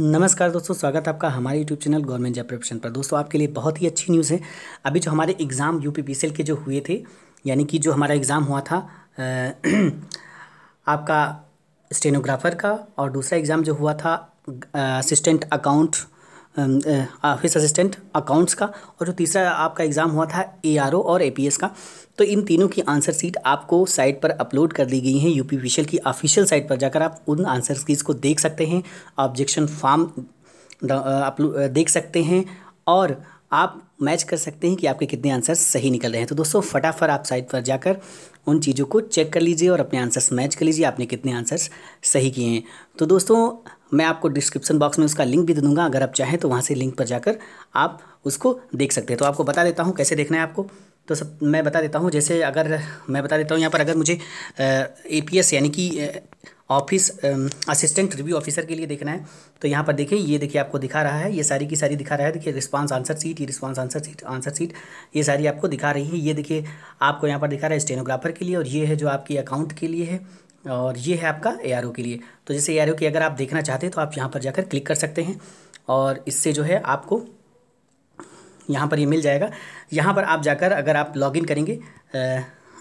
नमस्कार दोस्तों, स्वागत है आपका हमारे YouTube channel government job preparation पर। दोस्तों, आपके लिए बहुत ही अच्छी न्यूज़ है। अभी जो हमारे एग्ज़ाम यू पी के जो हुए थे, यानी कि जो हमारा एग्ज़ाम हुआ था आपका स्टेनोग्राफर का, और दूसरा एग्ज़ाम जो हुआ था assistant account office assistant accounts का और जो तीसरा आपका एग्ज़ाम हुआ था एआरओ और एपीएस का। तो इन तीनों की आंसर सीट आपको साइट पर अपलोड कर दी गई हैं। यूपी विशल की ऑफिशियल साइट पर जाकर आप उन आंसर सीट्स को देख सकते हैं। ऑब्जेक्शन फॉर्म देख सकते हैं। और आप मैच कर सकते हैं कि आपके कितने आंसर्स सही निकल रहे हैं। तो दोस्तों, फटाफट आप साइट पर जाकर उन चीज़ों को चेक कर लीजिए और अपने आंसर्स मैच कर लीजिए, आपने कितने आंसर्स सही किए हैं। तो दोस्तों, मैं आपको डिस्क्रिप्शन बॉक्स में उसका लिंक भी दे दूँगा। अगर आप चाहें तो वहाँ से लिंक पर जाकर आप उसको देख सकते हैं। तो आपको बता देता हूँ कैसे देखना है आपको। तो सब, मैं बता देता हूँ, जैसे अगर, मैं बता देता हूँ यहाँ पर, अगर मुझे ए पी एस यानी कि ऑफ़िस असिस्टेंट रिव्यू ऑफिसर के लिए देखना है। तो यहाँ पर देखिए, ये देखिए आपको दिखा रहा है, ये सारी की सारी दिखा रहा है। देखिए रिस्पांस आंसर सीट ये response answer sheet answer sheet ये सारी आपको दिखा रही है। ये देखिए, आपको यहाँ पर दिखा रहा है स्टेनोग्राफर के लिए और ये है जो आपकी अकाउंट के लिए है और ये है आपका एआरओ के लिए। तो जैसे एआरओ की अगर आप देखना चाहते हैं तो आप यहाँ पर जाकर क्लिक कर सकते हैं और इससे जो है आपको यहाँ पर ये मिल जाएगा। यहाँ पर आप जाकर अगर आप लॉगिन करेंगे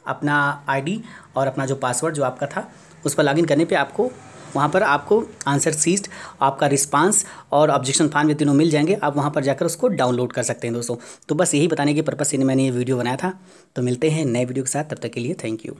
अपना आईडी और अपना जो पासवर्ड जो आपका था उस पर लॉगिन करने पे आपको, वहाँ पर आपको आंसर सीस्ट आपका रिस्पांस और ऑब्जेक्शन फार्म ये तीनों मिल जाएँगे। आप वहाँ पर जाकर उसको डाउनलोड कर सकते हैं दोस्तों। तो बस यही बताने के पर्पज़ से मैंने ये वीडियो बनाया था। तो मिलते हैं नए वीडियो के साथ। तब तक के लिए थैंक यू